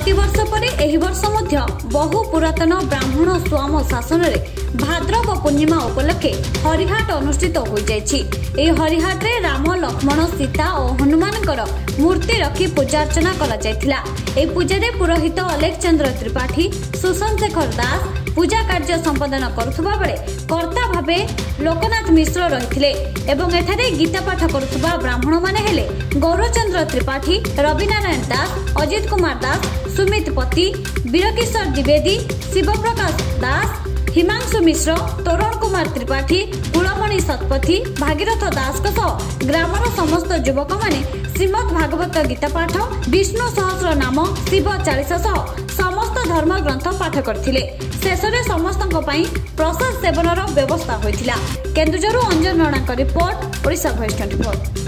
ପ୍ରତିବର୍ଷ ପରେ ଏହି ବର୍ଷ ମଧ୍ୟ ବହୁ ପୁରାତନ ବ୍ରାହ୍ମଣ ସ୍ୱାମ ଶାସନରେ ଭାଦ୍ରବ ପୂର୍ଣ୍ଣିମା ଉପଲକ୍ଷେ ହରିହାଟ ଅନୁଷ୍ଠିତ ହୋଇଯାଇଛି। ଏହି ହରିହାଟରେ ରାମ ଲକ୍ଷ୍ମଣ ସୀତା ଓ ହନୁମାନଙ୍କର ମୂର୍ତ୍ତି ରଖି ପୂଜାର୍ଚ୍ଚନା କରାଯାଇଥିଲା। ଏହି ପୂଜାରେ ପୁରୋହିତ ଅଲେଖ ଚନ୍ଦ୍ର ତ୍ରିପାଠୀ ସୁଶାନ୍ତ ଶେଖର ଦାସ ପୂଜା କାର୍ଯ୍ୟ ସମ୍ପାଦନ କରୁଥିବା ବେଳେ କର୍ତ୍ତା ଭାବେ ଲୋକନାଥ ମିଶ୍ର ରହିଥିଲେ ଏବଂ ଏଠାରେ ଗୀତା ପାଠ କରୁଥିବା ବ୍ରାହ୍ମଣମାନେ ହେଲେ ଗୌରଚନ୍ଦ୍ର ତ୍ରିପାଠୀ ରବିନାରାୟଣ ଦାସ ଅଜିତ କୁମାର ଦାସ ସୁମିତ ପତି ବୀରକିଶୋର ଦ୍ୱିବେଦୀ ଶିବପ୍ରକାଶ ଦାସ ହିମାଂଶୁ ମିଶ୍ର ତୋରଣ କୁମାର ତ୍ରିପାଠୀ କୁଳମଣି ଶତପଥୀ ଭାଗୀରଥ ଦାସଙ୍କ ସହ ଗ୍ରାମର ସମସ୍ତ ଯୁବକମାନେ ଶ୍ରୀମଦ୍ ଭାଗବତ ଗୀତା ପାଠ ବିଷ୍ଣୁ ସହସ୍ର ନାମ ଶିବ ଚାଳିଶା ସହ ସମସ୍ତ ଧର୍ମ ଗ୍ରନ୍ଥ ପାଠ କରିଥିଲେ। ଶେଷରେ ସମସ୍ତଙ୍କ ପାଇଁ ପ୍ରସାଦ ସେବନର ବ୍ୟବସ୍ଥା ହୋଇଥିଲା। କେନ୍ଦୁଝରରୁ Anjan ରଣାଙ୍କ report Odisha voice twenty four